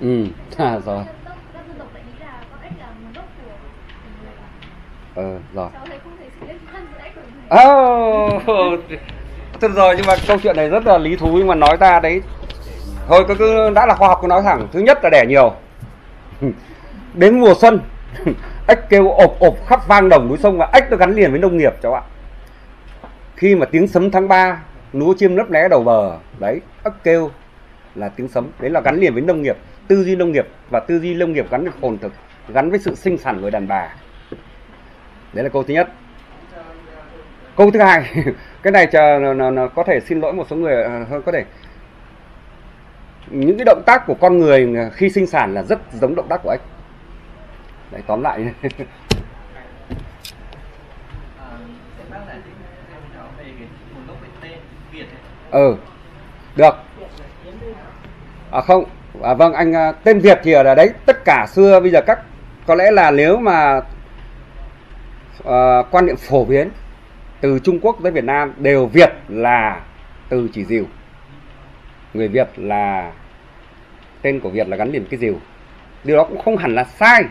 ừ à, rồi. Ờ rồi. Oh, Thật rồi nhưng mà câu chuyện này rất là lý thú nhưng mà nói ra đấy. Thôi cứ, cứ đã là khoa học cứ nói thẳng. Thứ nhất là đẻ nhiều. Đến mùa xuân ếch kêu ộp ộp khắp vang đồng núi sông và ếch nó gắn liền với nông nghiệp cháu ạ. Khi mà tiếng sấm tháng 3 núa chim lấp lé đầu bờ đấy ếch kêu là tiếng sấm. Đấy là gắn liền với nông nghiệp tư duy nông nghiệp và tư duy nông nghiệp gắn với hồn thực gắn với sự sinh sản người đàn bà. Đấy là câu thứ nhất. Câu thứ hai cái này chờ nó, nó, nó có thể xin lỗi một số người ờ, hơn có thể. Những cái động tác của con người khi sinh sản là rất giống động tác của ếch đấy tóm lại. Ừ được. À không à, vâng anh à, tên Việt thì ở đấy tất cả xưa bây giờ các có lẽ là nếu mà uh, quan niệm phổ biến từ Trung Quốc tới Việt Nam đều Việt là từ chỉ dìu. Người Việt là tên của Việt là gắn liền với cái dìu. Điều đó cũng không hẳn là sai.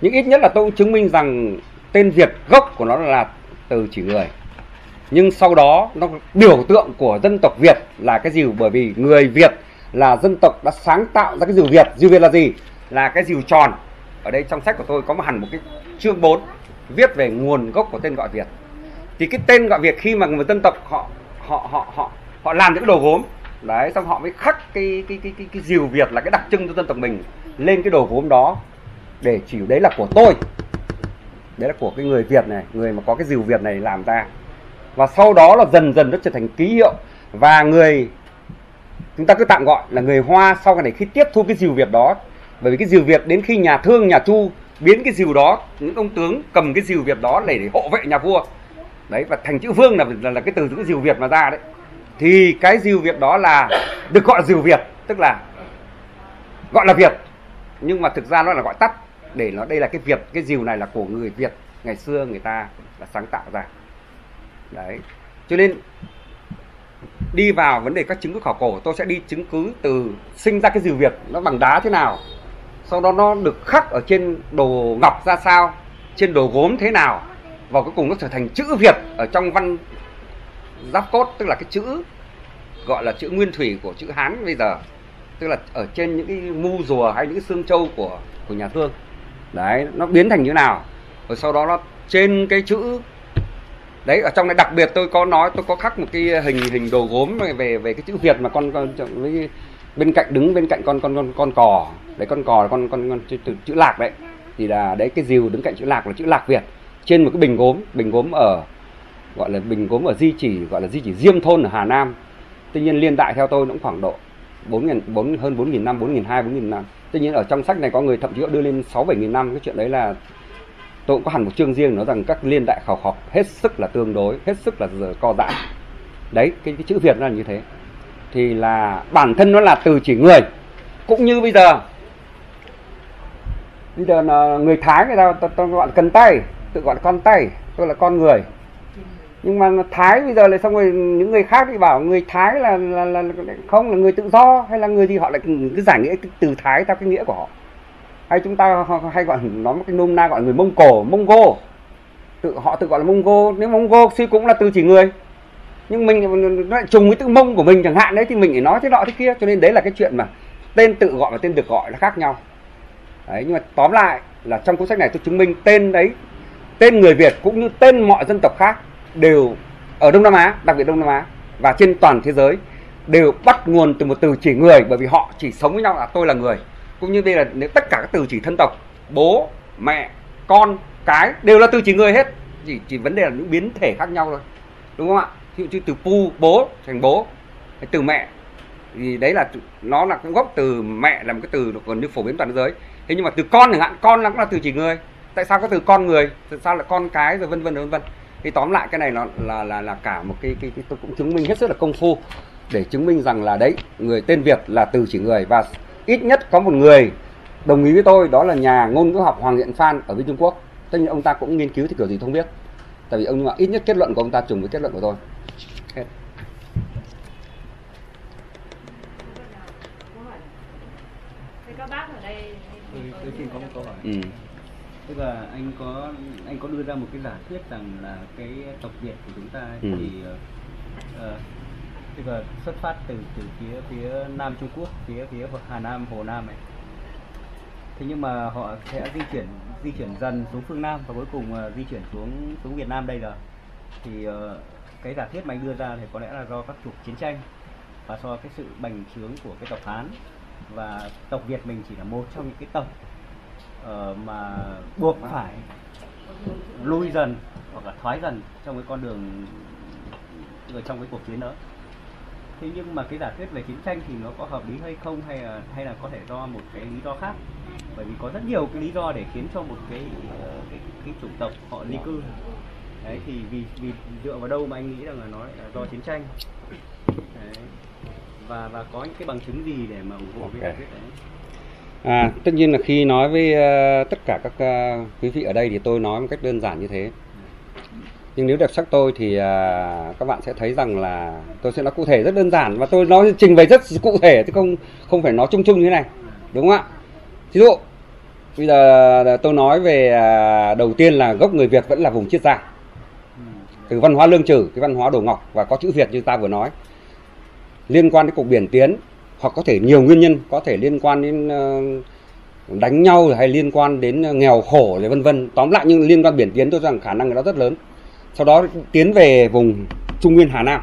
Nhưng ít nhất là tôi cũng chứng minh rằng tên Việt gốc của nó là từ chỉ người. Nhưng sau đó nó biểu tượng của dân tộc Việt là cái dìu bởi vì người Việt là dân tộc đã sáng tạo ra cái dìu Việt. Dìu Việt là gì? Là cái dìu tròn. Ở đây trong sách của tôi có một hẳn một cái chương 4 viết về nguồn gốc của tên gọi Việt. Thì cái tên gọi Việt khi mà người dân tộc họ họ họ họ họ làm những cái đồ gốm đấy xong họ mới khắc cái cái cái cái, cái dìu Việt là cái đặc trưng cho dân tộc mình lên cái đồ gốm đó. Để chỉ đấy là của tôi. Đấy là của cái người Việt này người mà có cái dìu Việt này làm ra. Và sau đó là dần dần nó trở thành ký hiệu. Và người chúng ta cứ tạm gọi là người Hoa sau cái này khi tiếp thu cái dìu Việt đó. Bởi vì cái dìu Việt đến khi nhà thương nhà Chu biến cái dìu đó những ông tướng cầm cái dìu Việt đó để, để hộ vệ nhà vua. Đấy và thành chữ vương là là, là cái từ cái dìu Việt mà ra đấy. Thì cái dìu Việt đó là được gọi diều dìu Việt tức là gọi là Việt. Nhưng mà thực ra nó là gọi tắt để nó đây là cái Việt cái dìu này là của người Việt. Ngày xưa người ta là sáng tạo ra. Đấy. Cho nên đi vào vấn đề các chứng cứ khảo cổ, tôi sẽ đi chứng cứ từ sinh ra cái dìu Việt nó bằng đá thế nào, sau đó nó được khắc ở trên đồ ngọc ra sao, trên đồ gốm thế nào, và cuối cùng nó trở thành chữ Việt ở trong văn giáp cốt, tức là cái chữ gọi là chữ nguyên thủy của chữ Hán bây giờ, tức là ở trên những cái mu rùa hay những cái xương châu của của nhà thương đấy, nó biến thành như nào? Rồi sau đó nó trên cái chữ đấy ở trong này đặc biệt tôi có nói tôi có khắc một cái hình hình đồ gốm về về, cái chữ Việt mà con, con với bên cạnh đứng bên cạnh con con con con cò. Đấy con cò là con con, con chữ, chữ, chữ lạc đấy. Thì là đấy cái diều đứng cạnh chữ lạc là chữ lạc Việt. Trên một cái bình gốm bình gốm ở gọi là bình gốm ở di chỉ gọi là di chỉ diêm thôn ở Hà Nam. Tuy nhiên liên đại theo tôi cũng khoảng độ bốn nghìn bốn hơn bốn nghìn năm bốn nghìn hai bốn nghìn năm. Tuy nhiên ở trong sách này có người thậm chí họ đưa lên sáu bảy nghìn năm. Cái chuyện đấy là tôi cũng có hẳn một chương riêng nói rằng các liên đại khảo học hết sức là tương đối hết sức là co giãn. Đấy cái, cái chữ việt nó là như thế. Thì là bản thân nó là từ chỉ người. Cũng như bây giờ. Bây giờ là người thái người ta tôi, tôi gọi là cần tay tự gọi là con tay tôi là con người. Nhưng mà thái bây giờ lại xong rồi những người khác thì bảo người thái là là, là, là không là người tự do hay là người gì họ lại cứ giải nghĩa từ thái theo cái nghĩa của họ hay chúng ta hay gọi nó một cái nôm na gọi người mông cổ mông go tự, họ tự gọi là mông go nếu mông go suy cũng là từ chỉ người. Nhưng mình lại trùng với từ mông của mình chẳng hạn đấy, thì mình phải nói thế nọ thế kia. Cho nên đấy là cái chuyện mà tên tự gọi và tên được gọi là khác nhau. Đấy, nhưng mà tóm lại là trong cuốn sách này tôi chứng minh tên đấy, tên người việt cũng như tên mọi dân tộc khác đều ở đông nam á, đặc biệt đông nam á, và trên toàn thế giới đều bắt nguồn từ một từ chỉ người. Bởi vì họ chỉ sống với nhau là tôi là người cũng như đây là nếu tất cả các từ chỉ thân tộc bố mẹ con cái đều là từ chỉ người hết. Chỉ chỉ vấn đề là những biến thể khác nhau thôi. Đúng không ạ? Ví dụ như từ pu bố thành bố hay từ mẹ. Thì đấy là nó là cũng gốc từ mẹ là một cái từ gần như phổ biến toàn thế giới. Thế nhưng mà từ con chẳng hạn con là cũng là từ chỉ người. Tại sao có từ con người? Tại sao là con cái rồi vân vân vân vân? Thì tóm lại cái này nó là là là cả một cái cái, cái tôi cũng chứng minh hết sức là công phu để chứng minh rằng là đấy người tên Việt là từ chỉ người và ít nhất có một người đồng ý với tôi đó là nhà ngôn ngữ học Hoàng Điện Phan ở bên Trung Quốc. Tất nhiên ông ta cũng nghiên cứu thì kiểu gì không biết. Tại vì ông nhưng mà ít nhất kết luận của ông ta trùng với kết luận của tôi. Hết. Thế các bác ở đây tôi, tôi xin có một câu hỏi. Ừ. tức là anh có anh có đưa ra một cái giả thuyết rằng là cái tộc Việt của chúng ta ấy Ừ. thì uh, tức là xuất phát từ từ phía phía Nam Trung Quốc phía phía Hà Nam Hồ Nam ấy. Thế nhưng mà họ sẽ di chuyển di chuyển dần xuống phương Nam và cuối cùng uh, di chuyển xuống xuống Việt Nam đây rồi. Thì uh, cái giả thuyết mà anh đưa ra thì có lẽ là do các cuộc chiến tranh và do cái sự bành trướng của cái tộc Hán. Và tộc Việt mình chỉ là một trong những cái tộc uh, mà buộc phải lui dần hoặc là thoái dần trong cái con đường ở trong cái cuộc chiến đó thế nhưng mà cái giả thuyết về chiến tranh thì nó có hợp lý hay không hay là hay là có thể do một cái lý do khác? Bởi vì có rất nhiều cái lý do để khiến cho một cái ờ, cái, cái chủng tộc họ di cư. Đấy thì vì vì dựa vào đâu mà anh nghĩ rằng là nó lại là do chiến tranh? Đấy. và và có những cái bằng chứng gì để mà ủng hộ cái giả thuyết đấy? À, tất nhiên là khi nói với ờ, tất cả các ờ, quý vị ở đây thì tôi nói một cách đơn giản như thế. Nhưng nếu đẹp sắc tôi thì à, các bạn sẽ thấy rằng là tôi sẽ nói cụ thể rất đơn giản và tôi nói trình bày rất cụ thể chứ không không phải nói chung chung như thế này. Đúng không ạ? Ví dụ bây giờ tôi nói về à, đầu tiên là gốc người Việt vẫn là vùng Chiết Giang. Từ văn hóa lương trừ, cái văn hóa đồ ngọc và có chữ Việt như ta vừa nói. Liên quan đến cuộc biển tiến hoặc có thể nhiều nguyên nhân có thể liên quan đến ờ, đánh nhau hay liên quan đến nghèo khổ rồi vân vân tóm lại nhưng liên quan biển tiến tôi rằng khả năng nó rất lớn sau đó tiến về vùng trung nguyên, hà nam.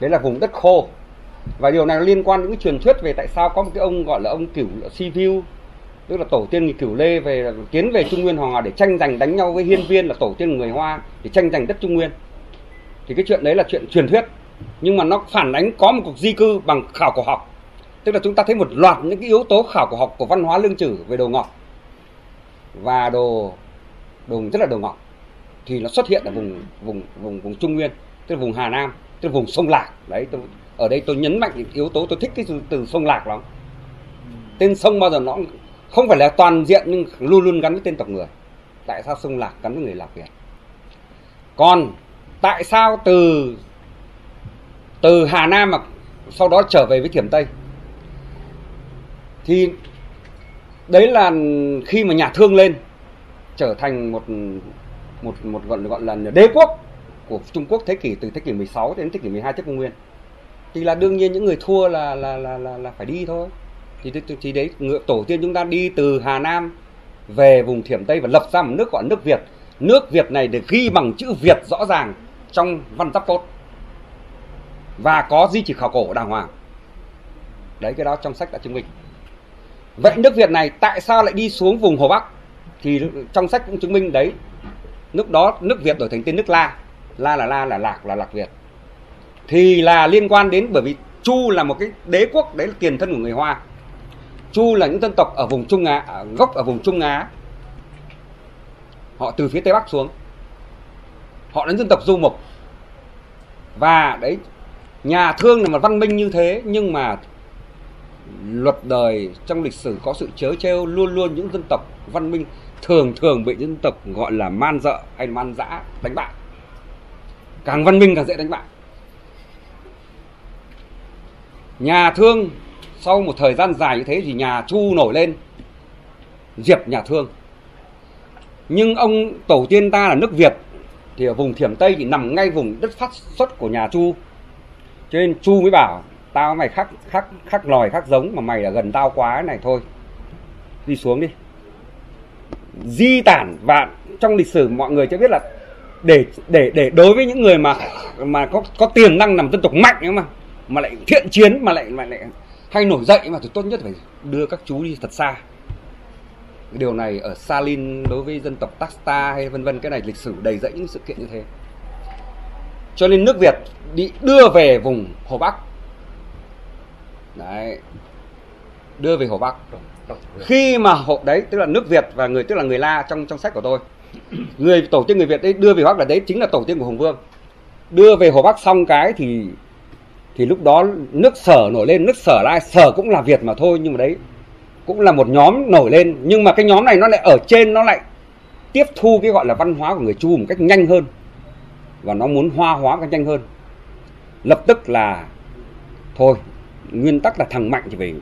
Đấy là vùng đất khô. Và điều này nó liên quan đến cái truyền thuyết về tại sao có một cái ông gọi là ông cửu si viu, tức là tổ tiên người cửu lê về tiến về trung nguyên hoàng hà để tranh giành đánh nhau với hiên viên là tổ tiên người hoa để tranh giành đất trung nguyên. Thì cái chuyện đấy là chuyện truyền thuyết, nhưng mà nó phản ánh có một cuộc di cư bằng khảo cổ học. Tức là chúng ta thấy một loạt những cái yếu tố khảo cổ học của văn hóa lương trừ về đồ ngọc và đồ đồ rất là đồ ngọc thì nó xuất hiện ở vùng vùng vùng vùng trung nguyên tức là vùng hà nam tức là vùng sông lạc. Đấy tôi, ở đây tôi nhấn mạnh những yếu tố tôi thích cái từ, từ sông lạc lắm. Tên sông bao giờ nó không phải là toàn diện nhưng luôn luôn gắn với tên tộc người. Tại sao sông lạc gắn với người lạc việt còn tại sao từ từ Hà Nam mà sau đó trở về với Thiểm Tây? Thì đấy là khi mà nhà Thương lên trở thành một một một gọi gọi là đế quốc. của Trung Quốc thế kỷ từ thế kỷ 16 đến thế kỷ 12 trước công nguyên. Thì là đương nhiên những người thua là là là là, là phải đi thôi. Thì thì, đấy ngựa tổ tiên chúng ta đi từ Hà Nam về vùng Thiểm Tây và lập ra một nước gọi nước Việt. Nước Việt này được ghi bằng chữ Việt rõ ràng trong văn giáp cốt. Và có di chỉ khảo cổ đàng hoàng. Đấy cái đó trong sách đã chứng minh. Vậy nước Việt này tại sao lại đi xuống vùng Hồ Bắc? Thì trong sách cũng chứng minh đấy lúc đó, nước Việt đổi thành tên nước La. La là La, là Lạc là Lạc Việt. Thì là liên quan đến bởi vì Chu là một cái đế quốc, đấy là tiền thân của người Hoa. Chu là những dân tộc ở vùng Trung Á, ở gốc ở vùng Trung Á. Họ từ phía Tây Bắc xuống. Họ là dân tộc du mục. Và đấy, nhà thương là một văn minh như thế, nhưng mà luật đời trong lịch sử có sự chớ trêu, luôn luôn những dân tộc văn minh thường thường bị dân tộc gọi là man dợ hay man dã, đánh bại. Càng văn minh càng dễ đánh bại. Nhà thương, sau một thời gian dài như thế thì nhà chu nổi lên diệt nhà thương. Nhưng ông tổ tiên ta là nước việt, thì ở vùng thiểm tây thì nằm ngay vùng đất phát xuất của nhà chu. Cho nên chu mới bảo, tao mày khác khác khác loài, khác giống, mà mày là gần tao quá này, thôi, đi xuống đi di tản và trong lịch sử mọi người cho biết là để để để đối với những người mà mà có có tiềm năng làm dân tộc mạnh ấy mà mà lại thiện chiến, mà lại mà lại hay nổi dậy mà, thì tốt nhất phải đưa các chú đi thật xa. Điều này ở Salin đối với dân tộc Taxta hay vân vân, cái này lịch sử đầy dẫy những sự kiện như thế. Cho nên nước Việt bị đưa về vùng Hồ Bắc. Đấy, đưa về Hồ Bắc khi mà hộ, đấy, tức là nước Việt và người, tức là người La trong trong sách của tôi, người tổ tiên người Việt đấy đưa về Bắc, là đấy chính là tổ tiên của Hùng Vương. Đưa về Hồ Bắc xong cái thì thì lúc đó nước sở nổi lên, nước sở lai, sở cũng là Việt mà thôi, nhưng mà đấy, cũng là một nhóm nổi lên. Nhưng mà cái nhóm này nó lại ở trên, nó lại tiếp thu cái gọi là văn hóa của người Chu một cách nhanh hơn. Và nó muốn hoa hóa cái nhanh hơn. Lập tức là, thôi, nguyên tắc là thằng mạnh thì phải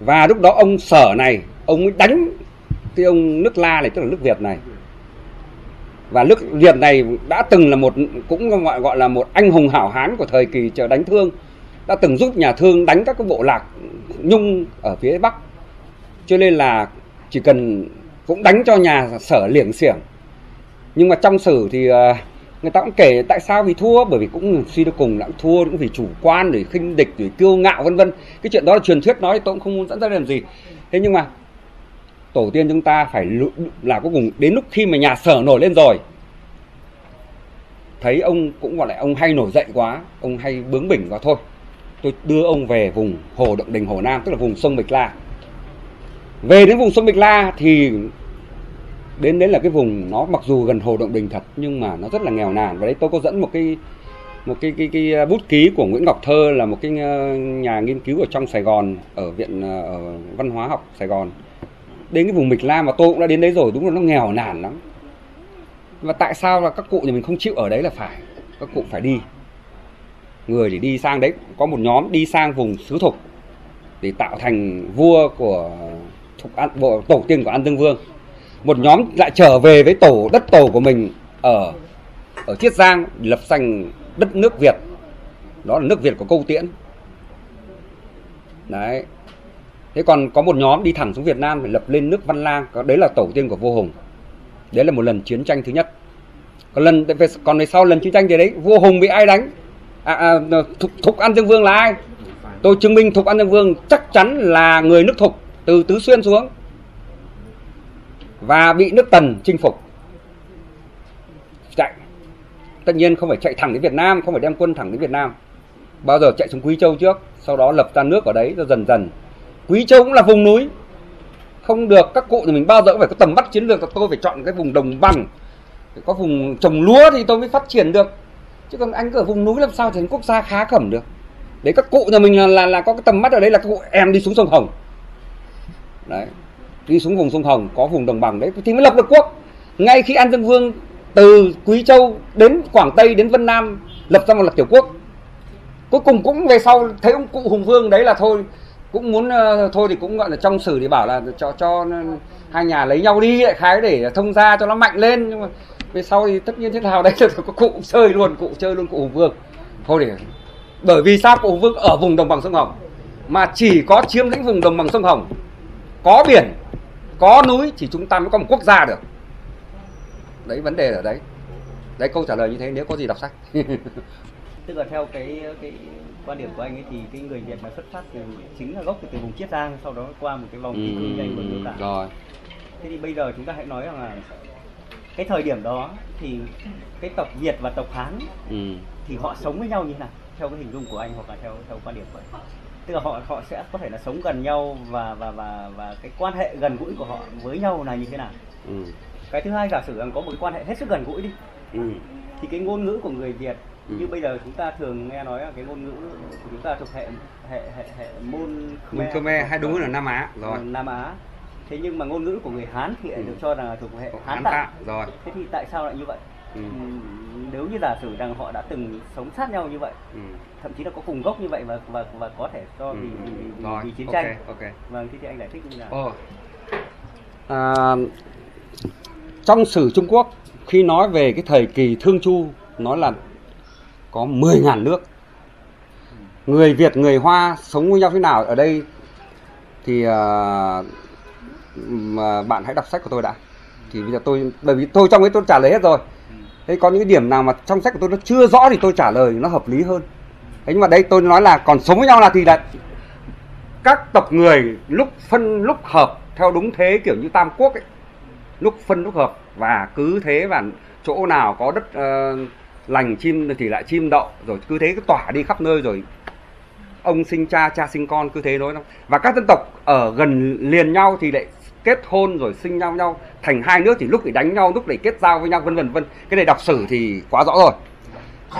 và lúc đó ông sở này, ông mới đánh cái ông nước la này, tức là nước việt này. Và nước việt này đã từng là một, cũng gọi gọi là một anh hùng hảo hán của thời kỳ chờ đánh thương, đã từng giúp nhà thương đánh các cái bộ lạc nhung ở phía bắc. Cho nên là chỉ cần cũng đánh cho nhà sở liềng xiểng nhưng mà trong sử thì ờ, người ta cũng kể tại sao vì thua, bởi vì cũng suy cho cùng là cũng thua, cũng vì chủ quan để khinh địch để kiêu ngạo, vân vân. Cái chuyện đó là truyền thuyết nói, tôi cũng không muốn dẫn ra làm gì. Thế nhưng mà tổ tiên chúng ta phải là cuối cùng đến lúc khi mà nhà sở nổi lên rồi, thấy ông cũng gọi là ông hay nổi dậy quá, ông hay bướng bỉnh quá thôi. Tôi đưa ông về vùng hồ động đình, hồ nam, tức là vùng sông bạch la. Về đến vùng sông bạch la thì đến đấy là cái vùng nó mặc dù gần hồ động đình thật nhưng mà nó rất là nghèo nàn. Và đấy tôi có dẫn một cái một cái cái cái bút ký của Nguyễn Ngọc Thơ là một cái ờ, nhà nghiên cứu ở trong Sài Gòn ở viện ờ, ở văn hóa học Sài Gòn. Đến cái vùng Mịch La mà tôi cũng đã đến đấy rồi đúng là nó nghèo nàn lắm. Và tại sao là các cụ nhà mình không chịu ở đấy là phải các cụ phải đi. Người thì đi sang đấy có một nhóm đi sang vùng xứ thục để tạo thành vua của thục an, bộ tổ tiên của an dương vương một nhóm lại trở về với tổ đất tổ của mình ở ở chiết giang lập thành đất nước việt. Đó là nước việt của câu tiễn. Đấy. Thế còn có một nhóm đi thẳng xuống việt nam để lập lên nước văn lang. Đấy là tổ tiên của vua hùng. Đấy là một lần chiến tranh thứ nhất. Còn lần còn về sau lần chiến tranh gì đấy vua hùng bị ai đánh? À, à, thục, thục an dương vương là ai? Tôi chứng minh thục an dương vương chắc chắn là người nước thục từ tứ xuyên xuống và bị nước tần chinh phục. Chạy. Tất nhiên không phải chạy thẳng đến việt nam không phải đem quân thẳng đến việt nam. Bao giờ chạy xuống quý châu trước sau đó lập ra nước ở đấy rồi dần dần. Quý châu cũng là vùng núi. Không được các cụ thì mình bao giờ cũng phải có tầm bắt chiến lược là tôi phải chọn cái vùng đồng bằng. Có vùng trồng lúa thì tôi mới phát triển được. Chứ còn anh cứ ở vùng núi làm sao thành quốc gia khá khẩm được. Đấy các cụ nhà mình là, là là có cái tầm mắt ở đấy là các cụ em đi xuống sông hồng. Đấy đi xuống vùng sông hồng có vùng đồng bằng đấy thì mới lập được quốc. Ngay khi an dương vương từ quý châu đến quảng tây đến vân nam lập ra một lập tiểu quốc. Cuối cùng cũng về sau thấy ông cụ hùng vương đấy là thôi cũng muốn uh, thôi thì cũng gọi là trong sử thì bảo là cho cho hai nhà lấy nhau đi lại khái để thông gia cho nó mạnh lên. Nhưng mà về sau thì tất nhiên thế nào đấy là có cụ chơi luôn cụ chơi luôn cụ hùng vương. Thôi để bởi vì sao cụ hùng vương ở vùng đồng bằng sông hồng? Mà chỉ có chiếm lĩnh vùng đồng bằng sông hồng có biển có núi thì chúng ta mới có một quốc gia được. Đấy vấn đề ở đấy. Đấy câu trả lời như thế nếu có gì đọc sách. Tức là theo cái cái quan điểm của anh ấy thì cái người Việt là xuất phát từ chính là gốc từ, từ vùng Chiết Giang sau đó qua một cái vòng Ừ, cư nhanh của nước cả rồi. Thế thì bây giờ chúng ta hãy nói rằng là cái thời điểm đó thì cái tộc Việt và tộc Hán ừ. thì họ sống với nhau như thế nào theo cái hình dung của anh hoặc là theo theo quan điểm của anh tức là họ họ sẽ có thể là sống gần nhau và và và và cái quan hệ gần gũi của họ với nhau là như thế nào. Ừ. cái thứ hai giả sử rằng có một cái quan hệ hết sức gần gũi đi. Ừ. thì cái ngôn ngữ của người Việt Ừ. như bây giờ chúng ta thường nghe nói là cái ngôn ngữ của chúng ta thuộc hệ hệ hệ hệ môn Môn Khmer hay đúng là Nam Á. Rồi. Nam Á. Thế nhưng mà ngôn ngữ của người Hán thì lại Ừ. được cho là thuộc hệ Hán Hán Tạng. Tạ rồi. Thế thì tại sao lại như vậy Ừ. Ừm, nếu như giả sử rằng họ đã từng sống sát nhau như vậy ừ. thậm chí là có cùng gốc như vậy và và và có thể do vì, Ừ. vì, vì, rồi vì chiến ok tranh ok vâng thế thì anh giải thích như nào Ồ. À, trong sử Trung Quốc khi nói về cái thời kỳ Thương Chu nói là có 10.000 nước. Người Việt, người Hoa sống với nhau thế nào ở đây thì à, mà bạn hãy đọc sách của tôi đã. Thì bây giờ tôi bởi vì tôi trong ấy tôi trả lời hết rồi. Thế có những điểm nào mà trong sách của tôi nó chưa rõ thì tôi trả lời nó hợp lý hơn. Thế nhưng mà đây tôi nói là còn sống với nhau là thì là các tộc người lúc phân lúc hợp theo đúng thế kiểu như Tam Quốc ấy lúc phân lúc hợp và cứ thế và chỗ nào có đất uh, lành chim thì lại chim đậu rồi cứ thế cứ tỏa đi khắp nơi rồi ông sinh cha cha sinh con cứ thế nói và các dân tộc ở gần liền nhau thì lại kết hôn rồi sinh nhau nhau, thành hai nước thì lúc thì đánh nhau, lúc để kết giao với nhau, vân vân vân. Cái này đọc sử thì quá rõ rồi.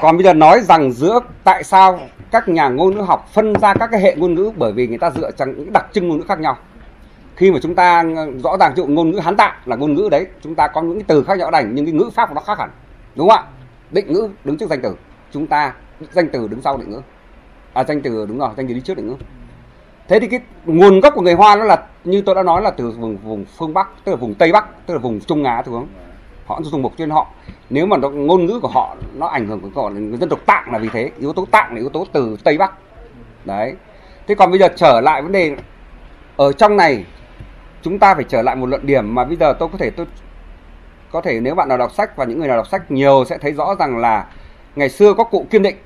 Còn bây giờ nói rằng giữa tại sao các nhà ngôn ngữ học phân ra các cái hệ ngôn ngữ bởi vì người ta dựa trên những đặc trưng ngôn ngữ khác nhau. Khi mà chúng ta rõ ràng ví dụ ngôn ngữ hán tạng là ngôn ngữ đấy, chúng ta có những cái từ khác nhau đành, nhưng cái ngữ pháp của nó khác hẳn. Đúng không ạ? Định ngữ đứng trước danh từ. Chúng ta danh từ đứng sau định ngữ. À danh từ đúng rồi, danh từ đi trước định ngữ thế thì cái nguồn gốc của người hoa nó là như tôi đã nói là từ vùng vùng phương bắc tức là vùng tây bắc tức là vùng trung á thường họ dùng mục trên họ. Nếu mà nó, ngôn ngữ của họ nó ảnh hưởng của họ là dân tộc tạng là vì thế yếu tố tạng là yếu tố từ tây bắc. Đấy. Thế còn bây giờ trở lại vấn đề ở trong này chúng ta phải trở lại một luận điểm mà bây giờ tôi có thể tôi có thể nếu bạn nào đọc sách và những người nào đọc sách nhiều sẽ thấy rõ rằng là ngày xưa có cụ kiên định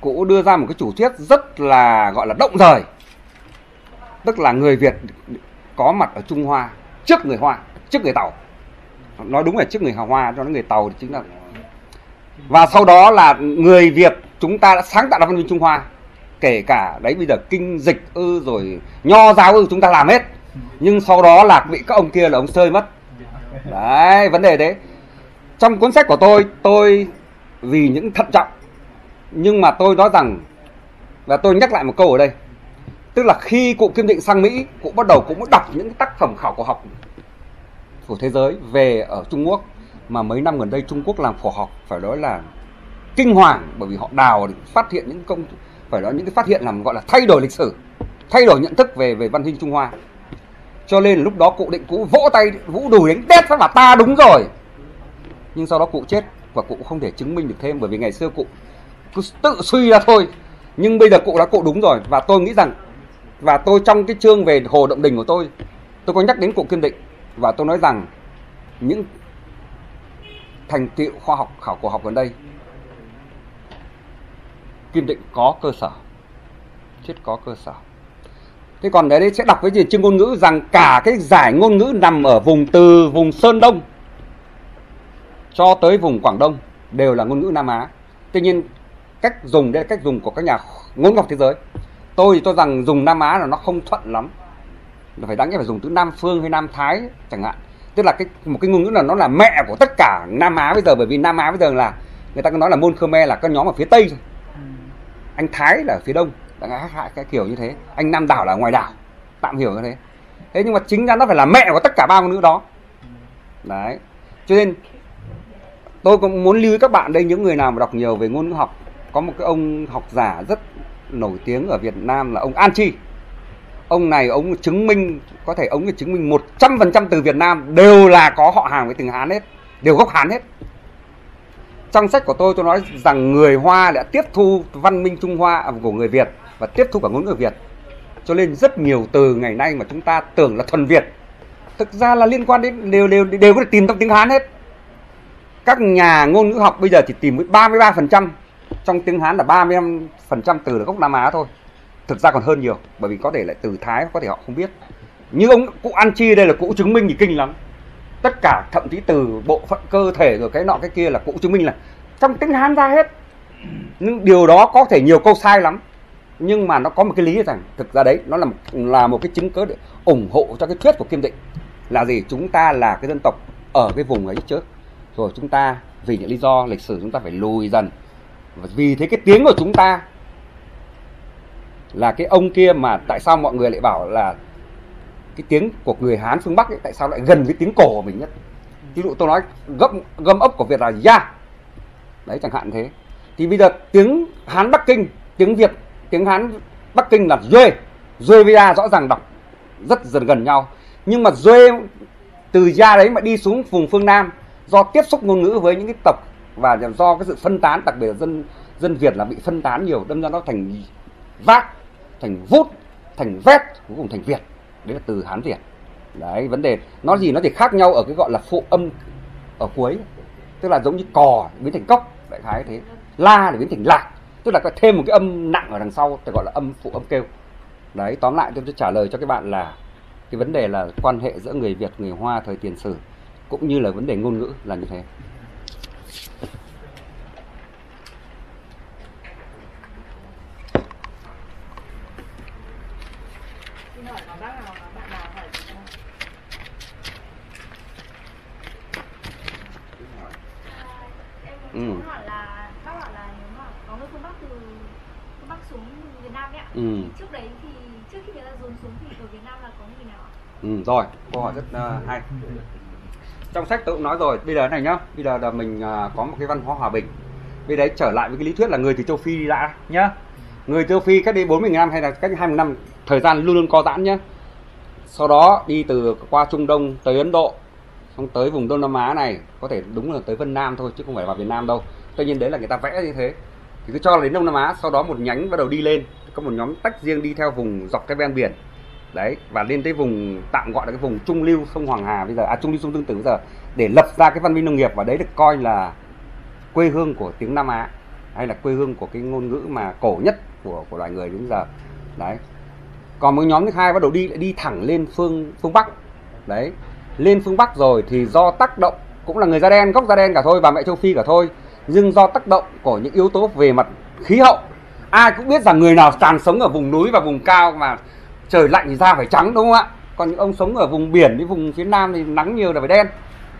cụ đưa ra một cái chủ thuyết rất là gọi là động rời tức là người việt có mặt ở trung hoa, trước người hoa, trước người tàu. Nói đúng là trước người hoa, cho nó người tàu thì chính là và sau đó là người việt chúng ta đã sáng tạo ra văn minh trung hoa, kể cả đấy, bây giờ kinh dịch ư, rồi nho giáo ư, chúng ta làm hết. Nhưng sau đó là bị các ông kia là ông sơi mất. Đấy, vấn đề đấy. Trong cuốn sách của tôi tôi vì những thận trọng, nhưng mà tôi nói rằng, và tôi nhắc lại một câu ở đây tức là khi cụ Kim Định sang Mỹ, cụ bắt đầu cũng đọc những tác phẩm khảo cổ học của thế giới về ở Trung Quốc. Mà mấy năm gần đây Trung Quốc làm khổ học, phải nói là kinh hoàng, bởi vì họ đào để phát hiện những công, phải nói những cái phát hiện làm gọi là thay đổi lịch sử, thay đổi nhận thức về về văn minh Trung Hoa. Cho nên lúc đó cụ định cũ vỗ tay, vũ đùi đánh tét phát bảo ta đúng rồi! Nhưng sau đó cụ chết và cụ không thể chứng minh được thêm, bởi vì ngày xưa cụ cứ tự suy ra thôi. Nhưng bây giờ cụ đã cụ đúng rồi và tôi nghĩ rằng và tôi trong cái chương về hồ động đình của tôi tôi có nhắc đến cụ kiên định và tôi nói rằng những thành tựu khoa học khảo cổ học gần đây, kiên Định có cơ sở thuyết có cơ sở Thế còn đấy sẽ đọc với gì chương ngôn ngữ rằng cả cái giải ngôn ngữ nằm ở vùng từ, vùng Sơn Đông cho tới vùng Quảng Đông đều là ngôn ngữ Nam Á. Tuy nhiên, cách dùng đây là cách dùng của các nhà ngôn ngữ thế giới. Tôi thì cho rằng dùng Nam Á là nó không thuận lắm. Là phải đáng nghĩa phải dùng từ Nam Phương hay Nam Thái chẳng hạn. Tức là cái một cái ngôn ngữ là nó là mẹ của tất cả Nam Á bây giờ bởi vì Nam Á bây giờ là người ta có nói là môn Khmer là các nhóm ở phía Tây thôi. Anh Thái là ở phía Đông. Đã hại cái kiểu như thế. Anh nam đảo là ngoài đảo. Tạm hiểu như thế. Thế nhưng mà chính ra nó phải là mẹ của tất cả ba ngôn ngữ đó. Đấy. Cho nên tôi cũng muốn lưu ý các bạn đây những người nào mà đọc nhiều về ngôn ngữ học có một cái ông học giả rất nổi tiếng ở Việt Nam là ông An Chi ông này ông chứng minh có thể ông chứng minh 100% từ Việt Nam đều là có họ hàng với từng Hán hết đều gốc Hán hết trong sách của tôi tôi nói rằng người Hoa đã tiếp thu văn minh Trung Hoa à, của người Việt và tiếp thu cả ngôn ngữ Việt. Cho nên rất nhiều từ ngày nay mà chúng ta tưởng là thuần Việt thực ra là liên quan đến đều đều đều có thể tìm trong tiếng Hán hết. Các nhà ngôn ngữ học bây giờ chỉ tìm với 33%, trong tiếng Hán là 35% từ là gốc Nam Á thôi. Thực ra còn hơn nhiều, bởi vì có thể lại từ Thái có thể họ không biết. Như ông cụ An Chi đây là cụ chứng minh thì kinh lắm. Tất cả thậm chí từ bộ phận cơ thể rồi cái nọ cái kia là cụ chứng minh là trong tiếng Hán ra hết. Nhưng điều đó có thể nhiều câu sai lắm nhưng mà nó có một cái lý rằng thực ra đấy nó là một, là một cái chứng cớ để ủng hộ cho cái thuyết của Kim Định là gì chúng ta là cái dân tộc ở cái vùng ấy trước rồi chúng ta vì những lý do lịch sử chúng ta phải lùi dần và vì thế cái tiếng của chúng ta là cái ông kia mà tại sao mọi người lại bảo là cái tiếng của người Hán phương Bắc ấy, tại sao lại gần với tiếng cổ của mình nhất? Ví dụ tôi nói gâm gâm ấp của Việt là ya đấy chẳng hạn thế. Thì bây giờ tiếng Hán Bắc Kinh tiếng Việt tiếng Hán Bắc Kinh là duê duê với ya rõ ràng đọc rất dần gần nhau. Nhưng mà duê từ ya đấy mà đi xuống vùng phương Nam do tiếp xúc ngôn ngữ với những cái tập và do cái sự phân tán, đặc biệt là dân dân Việt là bị phân tán nhiều, đâm ra nó thành vác, thành vút, thành vét, cuối cùng thành Việt. Đấy là từ Hán Việt. Đấy, vấn đề nó gì nó thì khác nhau ở cái gọi là phụ âm ở cuối. Tức là giống như cò biến thành cốc, đại khái thế. La để biến thành lạc. Tức là có thêm một cái âm nặng ở đằng sau, thì gọi là âm phụ âm kêu. Đấy, tóm lại tôi sẽ trả lời cho các bạn là cái vấn đề là quan hệ giữa người Việt, người Hoa, thời tiền sử, cũng như là vấn đề ngôn ngữ là như thế. Bác? Ừ. Hỏi là bác bảo là nếu mà có người phương Bắc từ phương Bắc xuống Việt Nam ấy ạ. Ừ. Trước đấy thì trước khi người ta dồn xuống thì ở Việt Nam là có người nào ạ? Ừ, rồi, câu hỏi rất uh, hay. Trong sách tôi cũng nói rồi, bây giờ này nhá, bây giờ là mình uh, có một cái văn hóa hòa bình. Bây đấy trở lại với cái lý thuyết là người từ châu Phi đi đã nhá. người châu phi cách đây 40 năm hay là cách 20 năm thời gian luôn luôn co giãn nhá. Sau đó đi từ qua Trung Đông tới Ấn Độ xong tới vùng Đông Nam Á này có thể đúng là tới Vân Nam thôi chứ không phải vào Việt Nam đâu. Tuy nhiên đấy là người ta vẽ như thế. Thì cứ cho là đến Đông Nam Á sau đó một nhánh bắt đầu đi lên. Có một nhóm tách riêng đi theo vùng dọc cái ven biển đấy, và lên tới vùng, tạm gọi là cái vùng trung lưu sông Hoàng Hà bây giờ à trung lưu sông Tương Tử bây giờ, để lập ra cái văn minh nông nghiệp và đấy được coi là quê hương của tiếng Nam Á, hay là quê hương của cái ngôn ngữ mà cổ nhất của của loài người đến giờ. Đấy. Còn một nhóm thứ hai bắt đầu đi, lại đi thẳng lên phương phương bắc. Đấy. Lên phương bắc rồi thì do tác động, cũng là người da đen, gốc da đen cả thôi, bà mẹ châu phi cả thôi, nhưng do tác động của những yếu tố về mặt khí hậu, ai cũng biết rằng người nào càng sống ở vùng núi và vùng cao mà trời lạnh thì da phải trắng, đúng không ạ? Còn những ông sống ở vùng biển với vùng phía nam thì nắng nhiều là phải đen.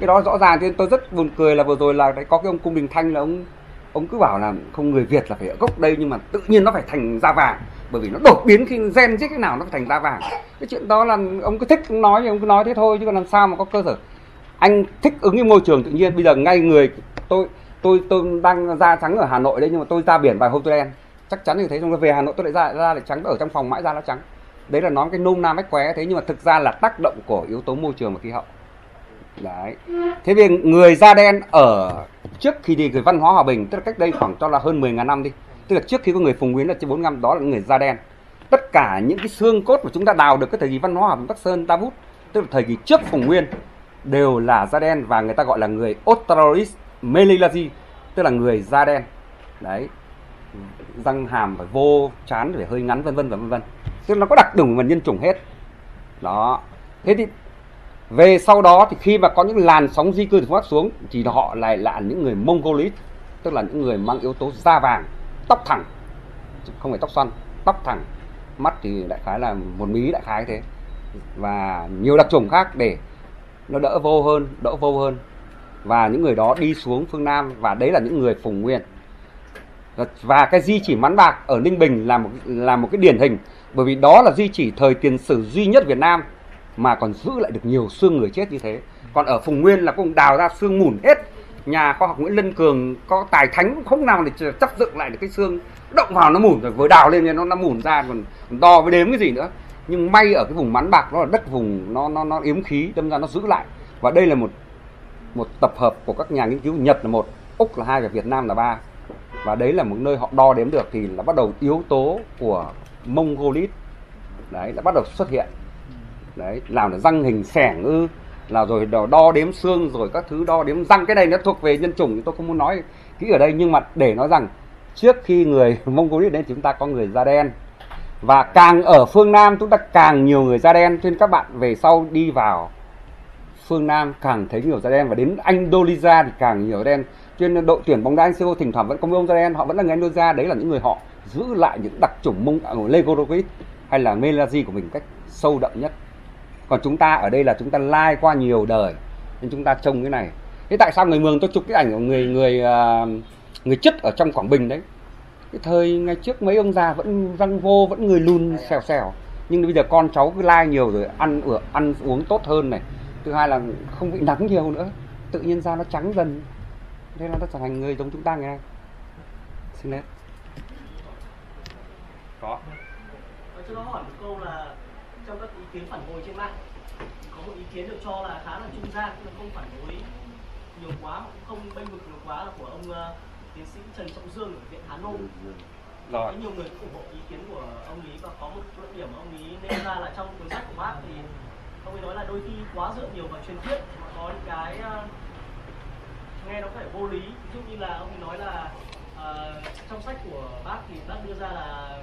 Cái đó rõ ràng thì tôi rất buồn cười là vừa rồi là có cái ông cung đình thanh là ông ông cứ bảo là không người việt là phải ở gốc đây nhưng mà tự nhiên nó phải thành da vàng. Bởi vì nó đột biến khi gen giết cái nào nó phải thành da vàng. Cái chuyện đó là ông cứ thích ông nói thì ông cứ nói thế thôi, chứ còn làm sao mà có cơ sở. Anh thích ứng với môi trường tự nhiên. Bây giờ ngay người tôi tôi tôi đang da trắng ở hà nội đây nhưng mà tôi ra biển vài hôm tôi đen. Chắc chắn như thế, xong rồi về hà nội tôi lại ra ra lại trắng, ở trong phòng mãi ra nó trắng đấy là nói cái nôm na mách khóe thế, nhưng mà thực ra là tác động của yếu tố môi trường và khí hậu. Đấy. Thế vì người da đen ở trước khi đi cái văn hóa hòa bình, tức là cách đây khoảng cho là hơn 10.000 năm đi, tức là trước khi có người phùng nguyên là trên bốn năm đó là người da đen. Tất cả những cái xương cốt mà chúng ta đào được cái thời kỳ văn hóa hòa bình bắc sơn ta bút, tức là thời kỳ trước phùng nguyên đều là da đen và người ta gọi là người Australis Melilazi tức là người da đen. Đấy. Răng hàm phải vô chán, phải hơi ngắn, vân vân và vân vân tức là nó có đặc điểm của nhân chủng hết. Đó. Thế thì về sau đó thì khi mà có những làn sóng di cư từ phương Bắc xuống, thì họ lại là những người Mongolit, tức là những người mang yếu tố da vàng, tóc thẳng. Không phải tóc xoăn, tóc thẳng. Mắt thì đại khái là một mí đại khái thế. Và nhiều đặc trùng khác để nó đỡ vô hơn, đỡ vô hơn. Và những người đó đi xuống phương Nam, và đấy là những người phùng nguyên. Và cái di chỉ mắn bạc ở Ninh Bình là một là một cái điển hình bởi vì đó là di chỉ thời tiền sử duy nhất Việt Nam mà còn giữ lại được nhiều xương người chết như thế. Còn ở Phùng Nguyên là cũng đào ra xương mùn hết. Nhà khoa học Nguyễn Lân Cường có tài thánh không nào để chấp dựng lại được cái xương. Động vào nó mùn rồi vừa đào lên nó nó mùn ra còn, còn đo với đếm cái gì nữa. Nhưng may ở cái vùng mắn bạc nó là đất vùng nó nó nó yếm khí đâm ra nó giữ lại. Và đây là một một tập hợp của các nhà nghiên cứu. Nhật là một Úc là hai và Việt Nam là ba. Và đấy là một nơi họ đo đếm được thì là bắt đầu yếu tố của Mongolit. Đấy đã bắt đầu xuất hiện. Đấy làm là răng hình sẻng ư là rồi đo, đo đếm xương rồi các thứ đo đếm răng. Cái này nó thuộc về nhân chủng tôi không muốn nói kỹ ở đây nhưng mà để nói rằng trước khi người Mongolit đến chúng ta có người da đen. Và càng ở phương Nam chúng ta càng nhiều người da đen. Cho nên các bạn về sau đi vào phương Nam càng thấy nhiều da đen. Và đến Indonesia thì càng nhiều da đen. Cho nên đội tuyển bóng đá Anh thỉnh thoảng vẫn có ông da đen họ vẫn là người Indonesia. Đấy là những người họ giữ lại những đặc chủng mông à, Legorovic hay là Melazi của mình cách sâu đậm nhất. Còn chúng ta ở đây là chúng ta lai qua nhiều đời nên chúng ta trông cái này. Thế tại sao người mường tôi chụp cái ảnh của người người à, người chất ở trong quảng bình đấy? Cái thời ngày trước mấy ông già vẫn răng vô vẫn người lùn xèo xèo. Nhưng bây giờ con cháu cứ lai nhiều rồi ăn ở ăn uống tốt hơn này. Thứ hai là không bị nắng nhiều nữa tự nhiên da nó trắng dần. Thế là nó trở thành người giống chúng ta ngày nay. Xin hết có. Cho nó hỏi một câu là trong các ý kiến phản hồi trên mạng có một ý kiến được cho là khá là trung gian nhưng không phản đối nhiều quá cũng không bênh vực nhiều quá là của ông uh, tiến sĩ Trần Trọng Dương ở viện Hà Nội. Rồi. Có nhiều người cũng ủng hộ ý kiến của ông ý và có một luận điểm ông ý nêu ra là trong cuốn sách của bác thì ông ấy nói là đôi khi quá dựa nhiều vào truyền thuyết mà có những cái uh, nghe nó phải vô lý. Ví dụ như là ông ấy nói là uh, trong sách của bác thì bác đưa ra là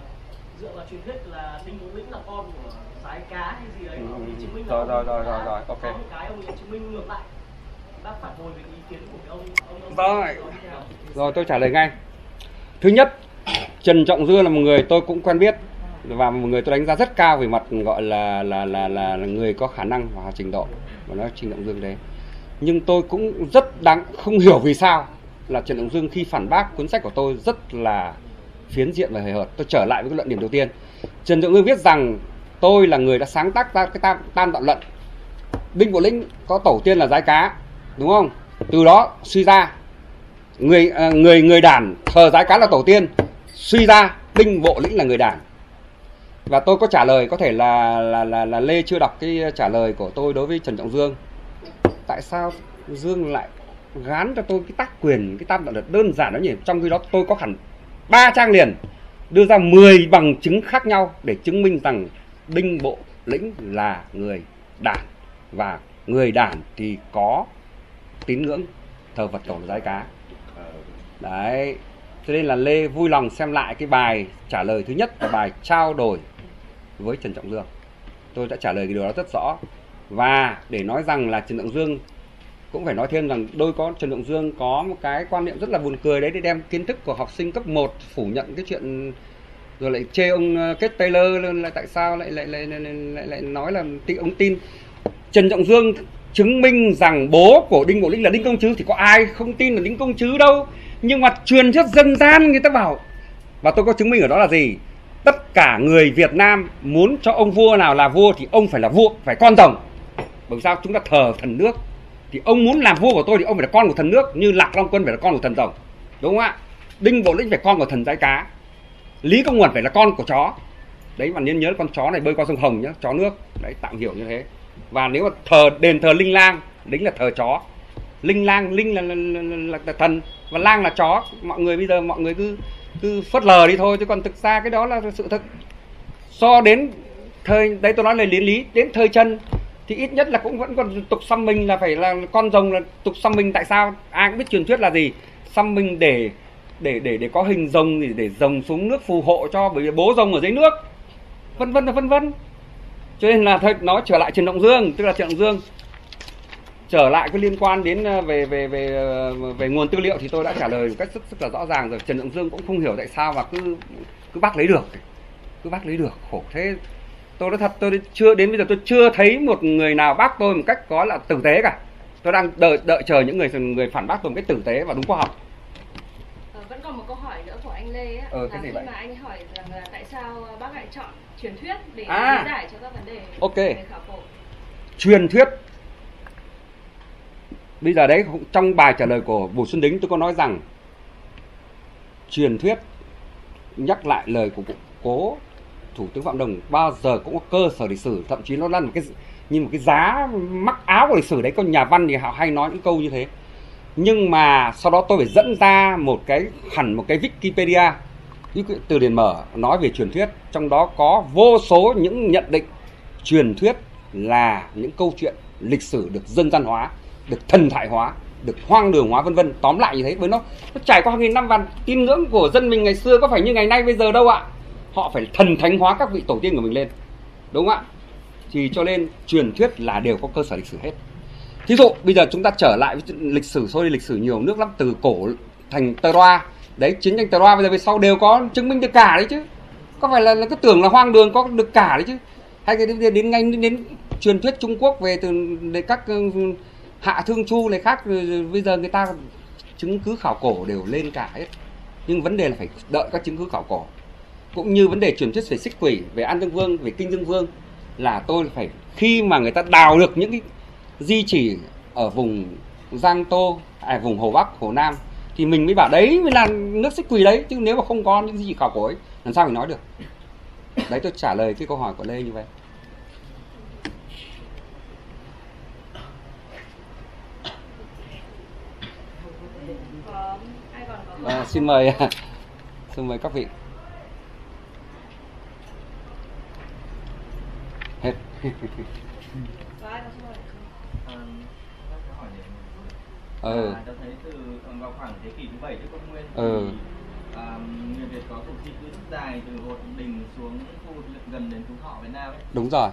dựa vào truyền thuyết là đinh vũ lĩnh là con của sái cá hay gì đấy ông ấy chứng minh là rồi rồi rồi rồi rồi ok. Có một cái ông chứng minh ngược lại. Bác phản hồi về ý kiến của ông ông, ông Rồi. nào? rồi tôi trả lời ngay. Thứ nhất Trần Trọng Dương là một người tôi cũng quen biết và một người tôi đánh giá rất cao về mặt gọi là là là là, là người có khả năng và trình độ. Và nói Trần Trọng Dương đấy nhưng tôi cũng rất đáng không hiểu vì sao là Trần Trọng Dương khi phản bác cuốn sách của tôi rất là phiến diện và hời hợt. Tôi trở lại với cái luận điểm đầu tiên. Trần Trọng Dương viết rằng tôi là người đã sáng tác ra cái tam, tam đạo luận. Đinh Bộ Lĩnh có tổ tiên là giái cá đúng không? Từ đó suy ra người à, người người đản thờ giái cá là tổ tiên suy ra đinh bộ lĩnh là người đàn. Và tôi có trả lời có thể là là là, là lê chưa đọc cái trả lời của tôi đối với trần trọng dương. Tại sao dương lại gán cho tôi cái tác quyền cái tam đạo luật đơn giản đó nhỉ? Trong khi đó tôi có hẳn ba trang liền, đưa ra 10 bằng chứng khác nhau để chứng minh rằng đinh bộ lĩnh là người đản và người đản thì có tín ngưỡng thờ vật tổ giái cá. Đấy, cho nên là lê vui lòng xem lại cái bài trả lời thứ nhất là bài trao đổi với trần trọng dương. Tôi đã trả lời cái điều đó rất rõ. Và để nói rằng là trần trọng dương cũng phải nói thêm rằng đôi con Trần Trọng Dương có một cái quan niệm rất là buồn cười đấy để đem kiến thức của học sinh cấp 1 phủ nhận cái chuyện rồi lại chê ông ờ, Kết Taylor luôn là tại sao lại lại lại lại, lại, lại nói là tị ông tin. Trần Trọng Dương chứng minh rằng bố của Đinh Bộ Lĩnh là Đinh Công Trứ thì có ai không tin là Đinh Công Trứ đâu. Nhưng mà truyền thuyết dân gian người ta bảo và tôi có chứng minh ở đó là gì? Tất cả người Việt Nam muốn cho ông vua nào là vua thì ông phải là vua phải con rồng. Bởi sao? Chúng ta thờ thần nước thì ông muốn làm vua của tôi thì ông phải là con của thần nước như lạc long quân phải là con của thần rồng. Đúng không ạ? Đinh bộ lĩnh phải con của thần giái cá. Lý công nguồn phải là con của chó. Đấy mà nên nhớ con chó này bơi qua sông hồng nhá chó nước. Đấy tạm hiểu như thế. Và nếu mà thờ đền thờ linh lang đính là thờ chó. Linh lang linh là, là, là, là, là thần và lang là chó. Mọi người bây giờ mọi người cứ cứ phớt lờ đi thôi chứ còn thực ra cái đó là sự thật. So đến thời đấy tôi nói là lý lý đến thời chân thì ít nhất là cũng vẫn còn tục xăm mình là phải là con rồng là tục xăm mình tại sao? Ai cũng biết truyền thuyết là gì? Xăm mình để để để để có hình rồng thì để rồng xuống nước phù hộ cho bởi vì bố rồng ở dưới nước. Vân vân và vân vân. Cho nên là thôi nói trở lại Trần Động Dương, tức là Trần Động Dương. Trở lại cái liên quan đến ờ, về về về ờ, về nguồn tư liệu thì tôi đã trả lời một cách rất rất là rõ ràng rồi. Trần Động Dương cũng không hiểu tại sao mà cứ cứ bắt lấy được. Cứ bắt lấy được, khổ thế tôi nói thật tôi chưa đến bây giờ tôi chưa thấy một người nào bác tôi một cách có là tử tế cả tôi đang đợi đợi chờ những người người phản bác tôi một cách tử tế và đúng khoa học Ờ, vẫn còn một câu hỏi nữa của anh Lê ấy, Ờ, là cái gì khi vậy? mà anh hỏi rằng là tại sao bác lại chọn truyền thuyết để À. lý giải cho các vấn đề Ok. về khảo cổ. truyền thuyết bây giờ đấy trong bài trả lời của Bùi Xuân Đính tôi có nói rằng truyền thuyết nhắc lại lời của cụ cố thủ tướng Phạm Đồng bao giờ cũng có cơ sở lịch sử, thậm chí nó là một cái như một cái giá mắc áo của lịch sử đấy. Có nhà văn thì họ hay nói những câu như thế. Nhưng mà sau đó tôi phải dẫn ra một cái, hẳn một cái Wikipedia những cái từ điển mở, nói về truyền thuyết. Trong đó có vô số những nhận định truyền thuyết là những câu chuyện lịch sử được dân gian hóa, được thần thoại hóa, được hoang đường hóa, vân vân. Tóm lại như thế với nó nó trải qua hàng nghìn năm và tin ngưỡng của dân mình ngày xưa có phải như ngày nay bây giờ đâu ạ? Họ phải thần thánh hóa các vị tổ tiên của mình lên. Đúng không ạ? Thì cho nên truyền thuyết là đều có cơ sở lịch sử hết. Thí dụ bây giờ chúng ta trở lại với lịch sử thôi, đi lịch sử nhiều nước lắm từ cổ thành Troa đấy chiến tranh Troa bây giờ về sau đều có chứng minh được cả đấy chứ. Có phải là, là cứ tưởng là hoang đường có được cả đấy chứ. Hay cái đến, đến ngay đến, đến truyền thuyết Trung Quốc về từ để các ừ, hạ thương chu này khác ừ, bây giờ người ta chứng cứ khảo cổ đều lên cả hết. Nhưng vấn đề là phải đợi các chứng cứ khảo cổ cũng như vấn đề truyền thuyết về xích quỷ về an dương vương về kinh dương vương là tôi phải khi mà người ta đào được những cái di chỉ ở vùng giang tô à, vùng hồ bắc hồ nam thì mình mới bảo đấy mới là nước xích quỷ đấy chứ nếu mà không có những di chỉ khảo cổ ấy làm sao mình nói được? Đấy tôi trả lời cái câu hỏi của lê như vậy. À, xin mời xin mời các vị hết có ai có câu hỏi không? Ờ, bác có hỏi để một chút. Ừ À, tôi thấy từ ờ, vào khoảng thế kỷ thứ bảy trước công nguyên Ừ. thì à, người Việt có cuộc di cư rất dài từ Hội Đình xuống khu vực gần đến Phú Thọ Việt Nam ấy. đúng rồi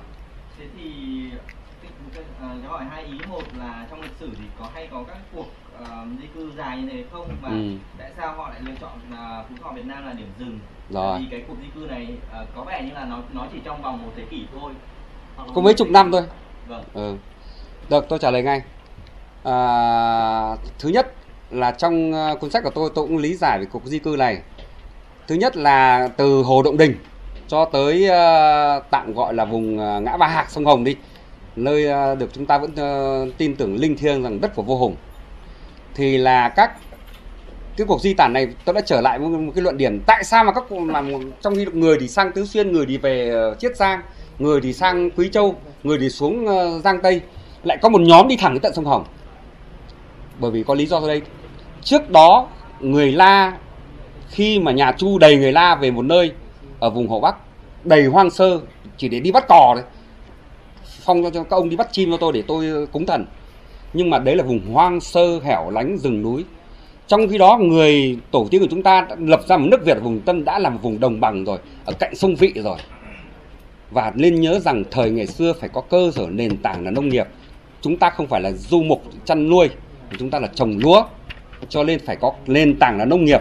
Thế thì à, cho hỏi hai ý một là trong lịch sử thì có hay có các cuộc ờ, di cư dài như thế không và Ừ. tại sao họ lại lựa chọn là Phú Thọ Việt Nam là điểm dừng? Rồi. Vì cái cuộc di cư này ờ, có vẻ như là nó nó chỉ trong vòng một thế kỷ thôi. Có mấy chục năm thôi. Vâng. ừ. được tôi trả lời ngay. À, thứ nhất là trong ờ, cuốn sách của tôi tôi cũng lý giải về cuộc di cư này. Thứ nhất là từ hồ động đình cho tới ờ, tạm gọi là vùng ờ, ngã ba hạc sông hồng đi. Nơi ờ, được chúng ta vẫn ờ, tin tưởng linh thiêng rằng đất của vô hùng. Thì là các cái cuộc di tản này tôi đã trở lại một, một cái luận điểm tại sao mà các mà trong khi người thì sang tứ xuyên người thì về ờ, chiết giang người thì sang quý châu người thì xuống ờ, giang tây. Lại có một nhóm đi thẳng đến tận sông hồng. Bởi vì có lý do ở đây. Trước đó người la khi mà nhà chu đầy người la về một nơi ở vùng hồ bắc đầy hoang sơ chỉ để đi bắt cò thôi. Phong cho, cho các ông đi bắt chim cho tôi để tôi ờ, cúng thần. Nhưng mà đấy là vùng hoang sơ hẻo lánh rừng núi. Trong khi đó người tổ tiên của chúng ta đã lập ra một nước Việt ở vùng Tân đã là một vùng đồng bằng rồi ở cạnh sông Vị rồi và nên nhớ rằng thời ngày xưa phải có cơ sở nền tảng là nông nghiệp. Chúng ta không phải là du mục chăn nuôi chúng ta là trồng lúa. Cho nên phải có nền tảng là nông nghiệp.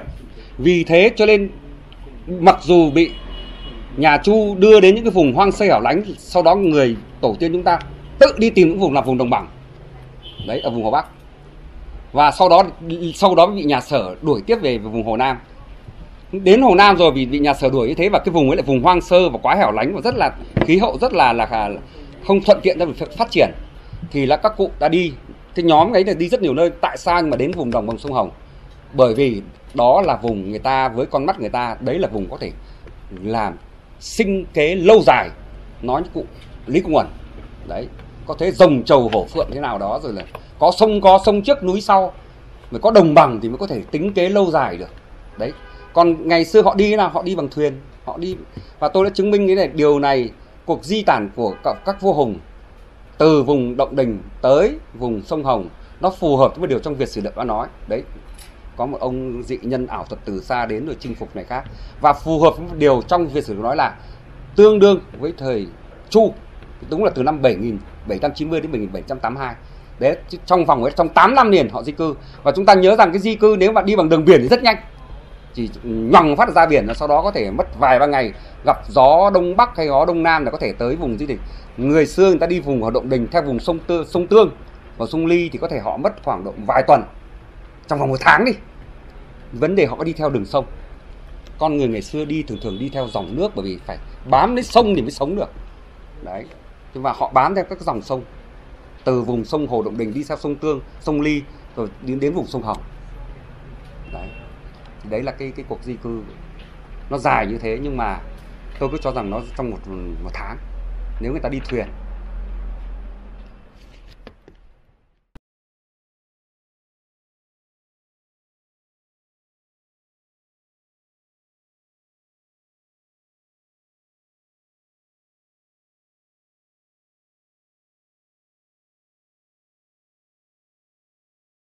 Vì thế cho nên mặc dù bị nhà Chu đưa đến những cái vùng hoang sơ hẻo lánh, sau đó người tổ tiên chúng ta tự đi tìm những vùng làm vùng đồng bằng. Đấy, ở vùng Hồ Bắc. Và sau đó sau đó bị nhà Sở đuổi tiếp về vùng Hồ Nam đến Hồ Nam rồi vì bị nhà Sở đuổi như thế và cái vùng ấy lại vùng hoang sơ và quá hẻo lánh và rất là khí hậu, rất là là không thuận tiện cho việc phát triển. Thì là các cụ đã đi, cái nhóm ấy là đi rất nhiều nơi. Tại sao mà đến vùng đồng bằng sông Hồng? Bởi vì đó là vùng người ta, với con mắt người ta, đấy là vùng có thể làm sinh kế lâu dài. Nói như cụ Lý Công Uẩn. Đấy, có thế rồng trầu hổ phượng thế nào đó rồi là có sông có sông trước núi sau. Mới có đồng bằng thì mới có thể tính kế lâu dài được. Đấy còn ngày xưa họ đi là nào? Họ đi bằng thuyền. Họ đi và tôi đã chứng minh cái này. Điều này cuộc di tản của các, các vua hùng từ vùng động đình tới vùng sông hồng nó phù hợp với điều trong việt sử đã nói. Đấy có một ông dị nhân ảo thuật từ xa đến rồi chinh phục này khác. Và phù hợp với điều trong việt sử nói là tương đương với thời chu đúng là từ năm 7790 đến 1782 đấy trong vòng ấy trong 8 năm liền họ di cư. Và chúng ta nhớ rằng cái di cư nếu mà đi bằng đường biển thì rất nhanh chỉ nhoằng phát ra biển là sau đó có thể mất vài ba ngày gặp gió đông bắc hay gió đông nam là có thể tới vùng di tích. Người xưa người ta đi vùng hoạt động đình theo vùng sông tư, sông tương và sông ly thì có thể họ mất khoảng độ vài tuần trong vòng một tháng đi. Vấn đề họ có đi theo đường sông. Con người ngày xưa đi thường thường đi theo dòng nước bởi vì phải bám đến sông thì mới sống được. Đấy nhưng mà họ bám theo các dòng sông từ vùng sông hồ động đình đi theo sông tương sông ly rồi đến đến vùng sông hồng thì đấy là cái cái cuộc di cư nó dài như thế nhưng mà tôi cứ cho rằng nó trong một một tháng. Nếu người ta đi thuyền